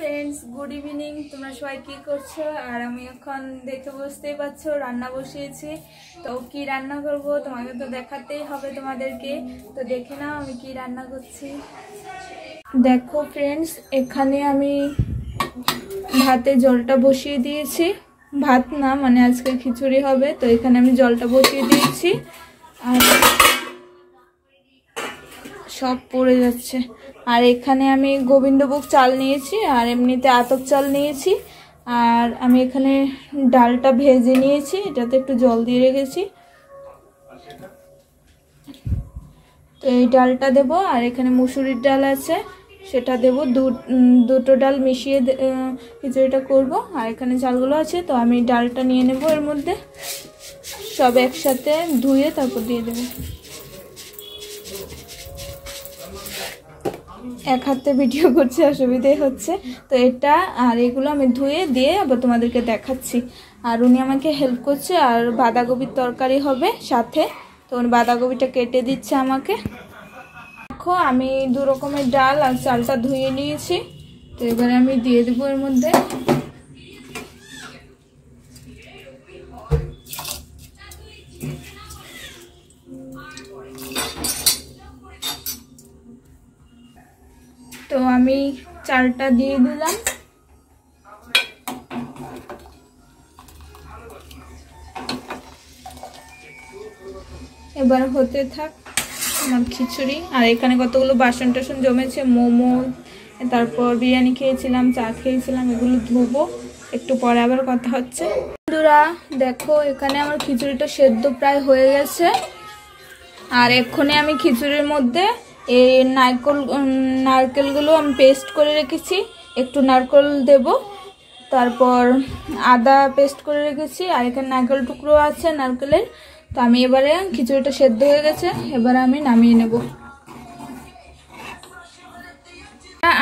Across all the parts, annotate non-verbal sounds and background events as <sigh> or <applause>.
Friends good evening তোমরা সবাই কি করছ? আর আমি এখন দেখে বুঝতেই পারছ, রান্না বসিয়েছি। তো কি রান্না করব তোমাকে তো দেখাতেই হবে তোমাদেরকে। তো দেখে নাও আমি কি রান্না করছি। দেখো ফ্রেন্ডস এখানে আমি ভাতে জলটা বসিয়ে দিয়েছি। ভাত না মানে আজকে খিচুড়ি হবে, তো এখানে আমি জলটা বসিয়ে দিয়েছি। আর সব পড়ে যাচ্ছে। আর এখানে আমি গোবিন্দভোগ চাল নিয়েছি, আর এমনিতে আতপ চাল নিয়েছি, আর আমি এখানে ডালটা ভেজে নিয়েছি, এটাতে একটু জল দিয়ে রেখেছি। তো এই ডালটা দেব, আর এখানে মুসুরির ডাল আছে, সেটা দেব। দুটো ডাল মিশিয়ে খিচুড়িটা করব, আর এখানে চালগুলো আছে, তো আমি ডালটা নিয়ে নেব এর মধ্যে। সব একসাথে ধুয়ে তারপর দিয়ে দেবো। এক হাতে ভিডিও করছে অসুবিধে হচ্ছে। তো এটা, আর এগুলো আমি ধুয়ে দিয়ে আবার তোমাদেরকে দেখাচ্ছি। আর উনি আমাকে হেল্প করছে, আর বাঁধাকপির তরকারি হবে সাথে। তো উনি বাঁধাকপিটা কেটে দিচ্ছে আমাকে। দেখো, আমি দু রকমের ডাল আর চালটা ধুয়ে নিয়েছি। তো এবারে আমি দিয়ে দেবো এর মধ্যে। আমি চালটা দিয়ে দিলাম। এবার হতে থাক আমার খিচুড়ি। আর এখানে কতগুলো বাসন টাসন জমেছে, মোমো, তারপর বিরিয়ানি খেয়েছিলাম, চা খেয়েছিলাম, এগুলো ধুবো। একটু পরে আবার কথা হচ্ছে। বন্ধুরা, দেখো, এখানে আমার খিচুড়িটা সেদ্ধ প্রায় হয়ে গেছে। আর এক্ষুনি আমি খিচুড়ির মধ্যে এই নারকল নারকেলগুলো আমি পেস্ট করে রেখেছি। একটু নারকেল দেব। তারপর আদা পেস্ট করে রেখেছি। আর এখানে নারকেল টুকরো আছে নারকেলের। তো আমি এবারে খিচুড়িটা সেদ্ধ হয়ে গেছে। এবারে আমি নামিয়ে নেব।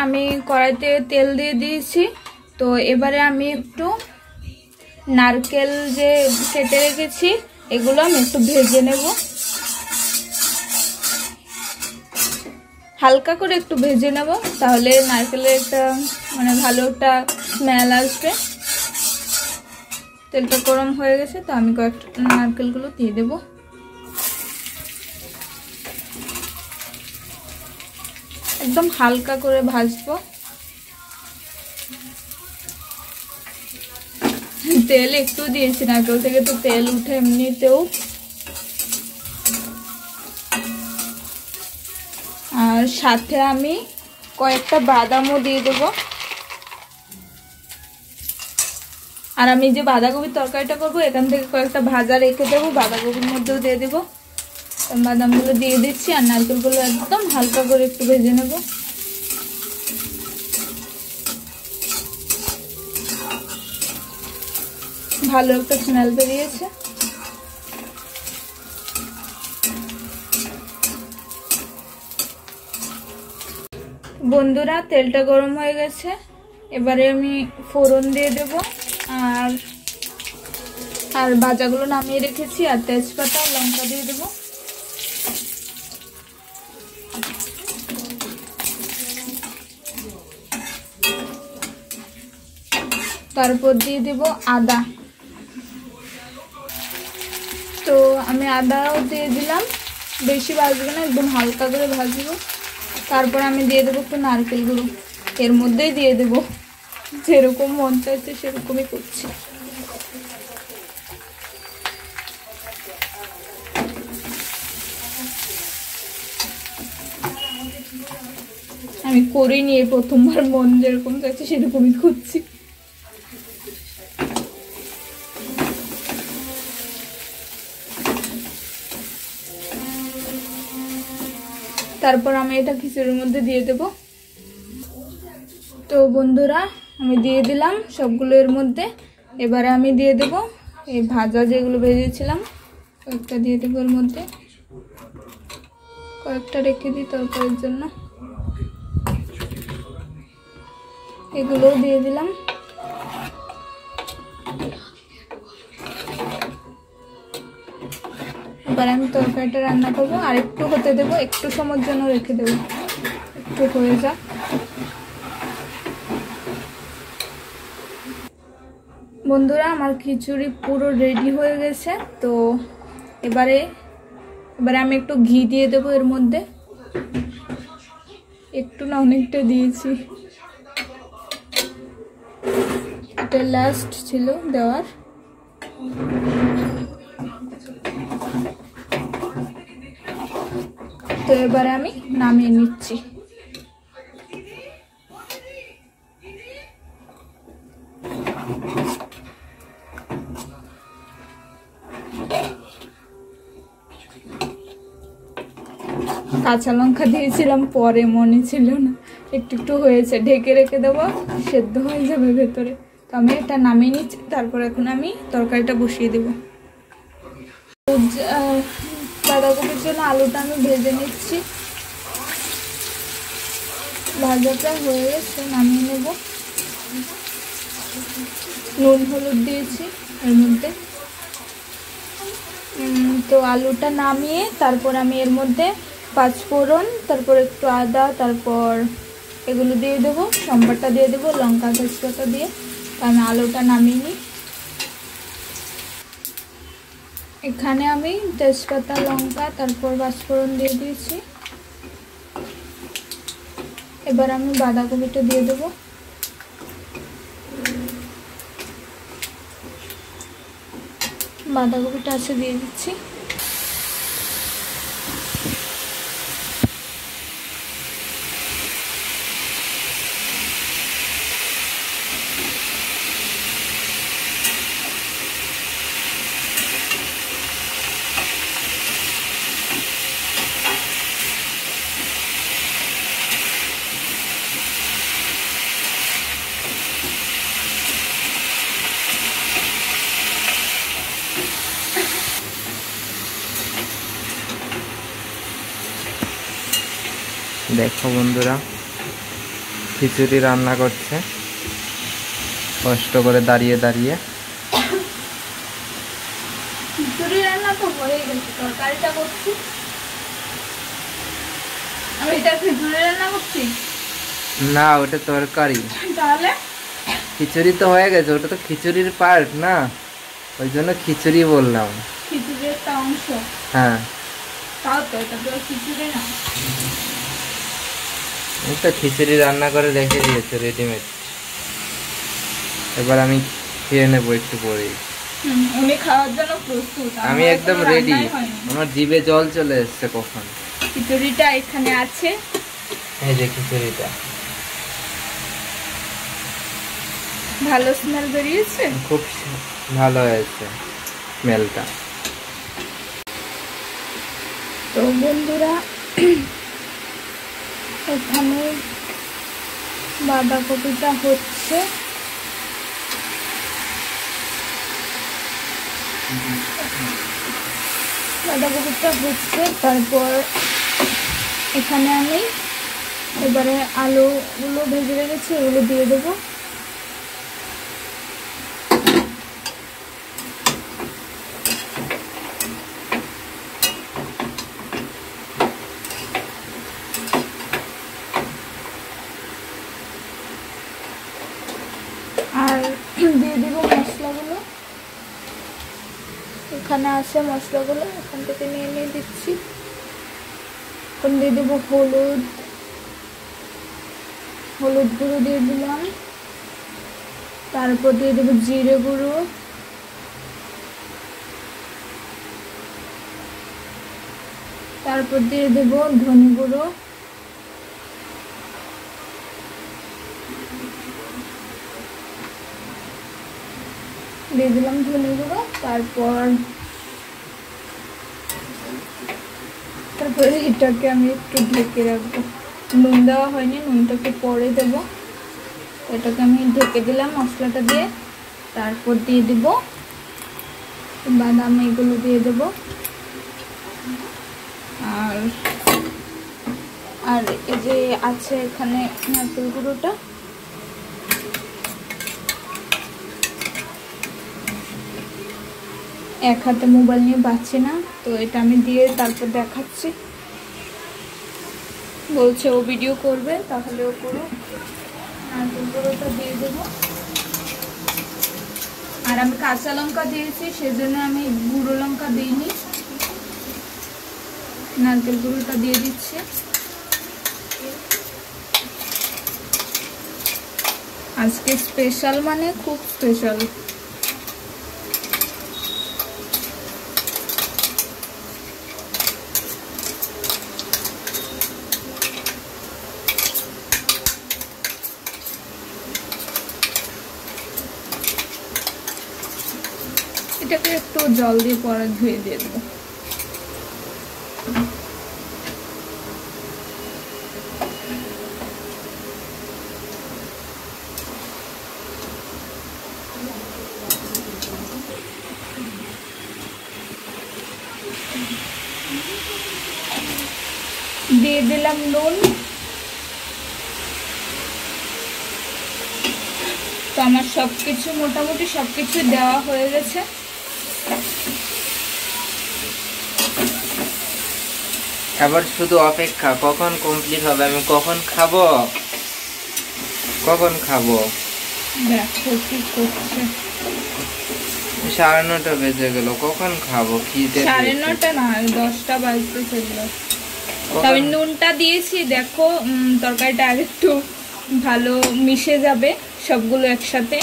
আমি কড়াইতে তেল দিয়ে দিয়েছি। তো এবারে আমি একটু নারকেল যে কেটে রেখেছি, এগুলো আমি একটু ভেজে নেব। হালকা করে একটু ভেজে নেব, তাহলে নারকেলের একটা মানে ভালো একটা স্মেল আসবে। তেলটা গরম হয়ে গেছে, তো আমি কয়েকটা নারকেলগুলো দিয়ে দেব। একদম হালকা করে ভাজবো। তেল একটু দিয়েছি, নারকেল থেকে তো তেল উঠে এমনিতেও। আর সাথে আমি কয়েকটা বাদামও দিয়ে দেব। আর আমি যে বাঁধাকপির তরকারিটা করব, এখান থেকে কয়েকটা ভাজা রেখে দেবো, বাঁধাকপির মধ্যেও দিয়ে দেবো। বাদামগুলো দিয়ে দিচ্ছি আর নারকেলগুলো একদম হালকা করে একটু ভেজে নেব। ভালো একটা স্মেল বেরিয়েছে। বন্ধুরা, তেলটা গরম হয়ে গেছে। এবারে আমি ফোড়ন দিয়ে দেব আর আর বাজাগুলো নামিয়ে রেখেছি, আর তেজপাতা, লঙ্কা দিয়ে দেব। তারপর দিয়ে দেব আদা। তো আমি আদাও দিয়ে দিলাম। বেশি ভাজবো না, একদম হালকা করে ভাজবো। তারপর আমি দিয়ে দেবো একটু নারকেল গুঁড়ো। এর মধ্যেই দিয়ে দেব। যেরকম মন চাইছে সেরকমই করছি। আমি করিনি প্রথমবার মন যেরকম চাইছে সেরকমই করছি। তারপর আমি এটা খিচুড়ির মধ্যে দিয়ে দেব। তো বন্ধুরা, আমি দিয়ে দিলাম সবগুলো এর মধ্যে। এবারে আমি দিয়ে দেব এই ভাজা যেগুলো ভেজেছিলাম, কয়েকটা দিয়ে দেবো এর মধ্যে। কয়েকটা রেখে দিই তরকারির জন্য। এগুলোও দিয়ে দিলাম। এবার আমি তরকারিটা রান্না করব। আর একটু হতে দেবো, একটু সময়ের জন্য রেখে দেবো। একটু হয়ে যাক। বন্ধুরা, আমার খিচুড়ি পুরো রেডি হয়ে গেছে। তো এবারে এবারে আমি একটু ঘি দিয়ে দেবো এর মধ্যে। একটু না, অনেকটা দিয়েছি। এটা লাস্ট ছিল দেওয়ার। তো এবারে আমি নামিয়ে নিচ্ছি। কাঁচা লঙ্কা দিয়েছিলাম, পরে মনে ছিল না। একটু একটু হয়েছে, ঢেকে রেখে দেবো, সেদ্ধ হয়ে যাবে ভেতরে। তো আমি এটা নামিয়ে নিচ্ছি, তারপর এখন আমি তরকারিটা বসিয়ে দেবো। বাঁধাকপির জন্য আলুটা আমি ভেজে নিচ্ছি। ভাজাটা হয়ে গেছে, নামিয়ে নেব। নুন, হলুদ দিয়েছি এর মধ্যে। তো আলুটা নামিয়ে তারপর আমি এর মধ্যে পাঁচফোড়ন, তারপর একটু আদা, তারপর এগুলো দিয়ে দেবো, সম্বারটা দিয়ে দেবো, লঙ্কা, তেজপাতা দিয়ে। আমি আলুটা নামিয়ে নিই। এখানে আমি তেজপাতা, লঙ্কা, তারপর পাঁচফোড়ন দিয়ে দিয়েছি। এবার আমি বাঁধাকপিটা দিয়ে দেবো। বাঁধাকপিটা আছে, দিয়ে দিচ্ছি। দেখো বন্ধুরা খিচুড়ি রান্না করছে। কষ্ট করে দাঁড়িয়ে দাঁড়িয়ে। খিচুড়ি রান্না তো হয়ে গেছে তরকারিটা করছি। আমি এটা খিচুড়ি রান্না করছি? না ওটা তরকারি। তাহলে? খিচুড়ি তো হয়ে গেছে ওটা তো খিচুড়ির পার্ট না। ওই জন্য খিচুড়ি বললাম। খিচুড়ির একটা অংশ। হ্যাঁ। তাও তো এটা তো খিচুড়ি না। তো খিচুড়ি রান্না করে রেখে দিয়েছে রেডিমেড এবার আমি খেয়ে নেব একটু পরেই। উনি খাওয়ার জন্য প্রস্তুত। আমি একদম রেডি আমার জিভে জল চলে এসছে কখন। খিচুড়িটা এখানে আছে। এই যে খিচুড়িটা। ভালো স্মেল বেরিয়েছে? খুব ভালো হয়েছে স্মেলটা তো বন্ধুরা এখানে বাঁধাকপিটা হচ্ছে। বাঁধাকপিটা হচ্ছে, তারপর এখানে আমি এবারে আলুগুলো ভেজে রেখেছি, এগুলো দিয়ে দেবো আর দিয়ে দিব মশলাগুলো এখানে আছে মশলাগুলো, এখান থেকে নিয়ে নিয়ে দিচ্ছি। এখন দিয়ে দেবো হলুদ। হলুদ গুঁড়ো দিয়ে দিলাম। তারপর দিয়ে দেবো জিরে গুঁড়ো। তারপর দিয়ে দেবো ধনে গুঁড়ো। দিয়ে দিলাম ধনে গুঁড়ো। তারপর তারপরে এটাকে আমি একটু ঢেকে রাখব। নুন দেওয়া হয়নি, নুনটাকে পরে দেব। এটাকে আমি ঢেকে দিলাম মশলাটা দিয়ে। তারপর দিয়ে দিব বাদাম, এগুলো দিয়ে দেব। আর আর এই যে আছে এখানে নারকেল গুঁড়োটা। এক হাতে মোবাইল নিয়ে পাচ্ছি না, তো এটা আমি দিয়ে তারপর দেখাচ্ছি। বলছে ও ভিডিও করবে, তাহলে ও করো গুঁড়োটা দিয়ে দেবো। আর আমি কাঁচা লঙ্কা দিয়েছি, সেজন্য আমি গুঁড়ো লঙ্কা দিইনি। নারকেল গুঁড়োটা দিয়ে দিচ্ছি। আজকে স্পেশাল মানে খুব স্পেশাল এটাকে একটু জল দিয়ে পরে ধুয়ে দিয়ে দেবো। দিয়ে দিলাম নুন। তো আমার সব কিছু মোটামুটি সব কিছু দেওয়া হয়ে গেছে। আবার শুধু অপেক্ষা কখন কমপ্লিট হবে আমি কখন খাব? কখন খাব? সাড়ে নটা বেজে গেল কখন খাব? খিদে সাড়ে নটা না দশটা বাজতে চলল। তবে নুনটা দিয়েছি দেখো তরকারিটা আর একটু ভালো মিশে যাবে সবগুলো একসাথে।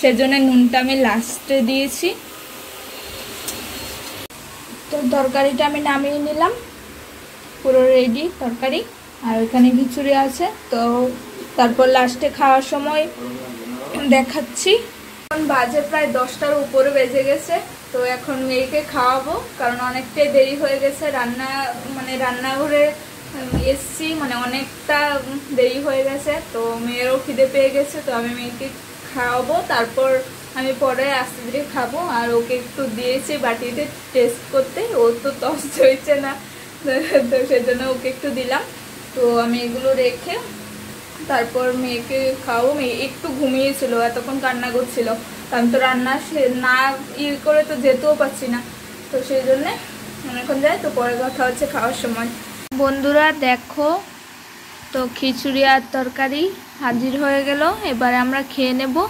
সেজন্য নুনটা আমি লাস্টে দিয়েছি। তো তরকারিটা আমি নামিয়ে নিলাম। পুরো রেডি তরকারি, আর ওখানে খিচুড়ি আছে। তো তারপর লাস্টে খাওয়ার সময় দেখাচ্ছি। এখন বাজে প্রায় দশটার উপরে বেজে গেছে, তো এখন মেয়েকে খাওয়াবো, কারণ অনেকটাই দেরি হয়ে গেছে। রান্না মানে রান্নাঘরে এসছি মানে অনেকটা দেরি হয়ে গেছে, তো মেয়েরও খিদে পেয়ে গেছে, তো আমি মেয়েকে খাওয়াবো। তারপর আমি পরে আস্তে ধীরে খাব, আর ওকে একটু দিয়েছি বাটিতে টেস্ট করতে, ও তো তস হয়েছে না। <laughs> তো সেজন্য ওকে একটু দিলাম। তো আমি এগুলো রেখে তারপর মেয়েকে খাওয়াবো। মেয়ে একটু ঘুমিয়েছিল, এতক্ষণ কান্না করছিল। আমি তো রান্না সে- না ই করে তো যেতেও পারছি না। তো সেই জন্যে অনেকক্ষণ যাই, তো পরে কথা হচ্ছে খাওয়ার সময়। বন্ধুরা, দেখো, তো খিচুড়ি আর তরকারি হাজির হয়ে গেল। এবারে আমরা খেয়ে নেব।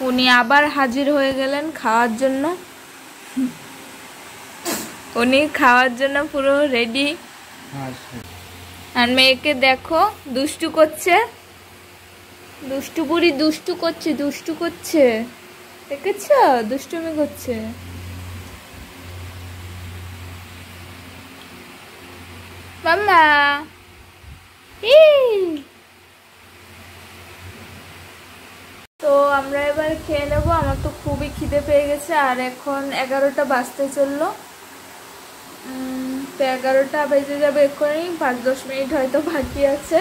উনি আবার হাজির হয়ে গেলেন খাওয়ার জন্য। উনি খাওয়ার জন্য পুরো রেডি আচ্ছা। আর মেয়েকে দেখো দুষ্টু করছে। দুষ্টু বুড়ি দুষ্টু করছে দুষ্টু করছে। দেখেছ? দুষ্টুমি করছে। মাম্মা। তো আমরা এবার খেয়ে নেব আমার তো খুবই খিদে পেয়ে গেছে আর এখন এগারোটা বাজতে চলল। তো এগারোটা বেজে যাবে এক্ষুনি, পাঁচ দশ মিনিট হয়তো বাকি আছে।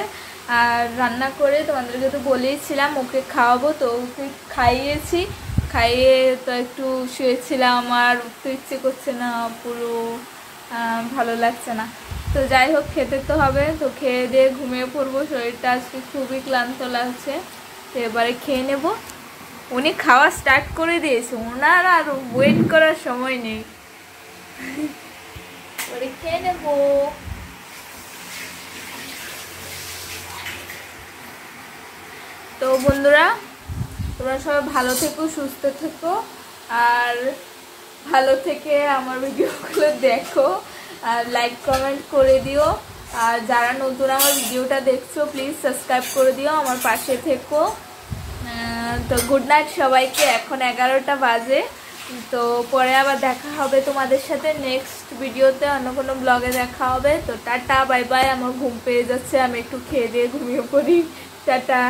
আর রান্না করে তোমাদেরকে তো বলেইছিলাম, ওকে খাওয়াবো, তো ওকে খাইয়েছি। খাইয়ে তো একটু শুয়েছিলাম, আর উঠতে ইচ্ছে করছে না, পুরো ভালো লাগছে না। তো যাই হোক, খেতে তো হবে, তো খেয়ে দিয়ে ঘুমিয়ে পড়ব, শরীরটা আজকে খুবই ক্লান্ত লাগছে। তো এবারে খেয়ে নেব। উনি খাওয়া স্টার্ট করে দিয়েছে ওনার আর ওয়েট করার সময় নেই। খেয়ে নেব তো বন্ধুরা, তোমরা সবাই ভালো থেকো, সুস্থ থেকো, আর ভালো থেকে আমার ভিডিওগুলো দেখো, আর লাইক কমেন্ট করে দিও। আর যারা নতুন আমার ভিডিওটা দেখছ প্লিজ সাবস্ক্রাইব করে দিও, আমার পাশে থেকো। তো গুড নাইট সবাইকে, এখন এগারোটা বাজে। তো পরে আবার দেখা হবে তোমাদের সাথে নেক্সট ভিডিওতে অন্য কোনো ব্লগে দেখা হবে। তো টাটা বাই বাই আমার ঘুম পেয়ে যাচ্ছে, আমি একটু খেয়ে দিয়ে ঘুমিয়ে পড়ি। টাটা।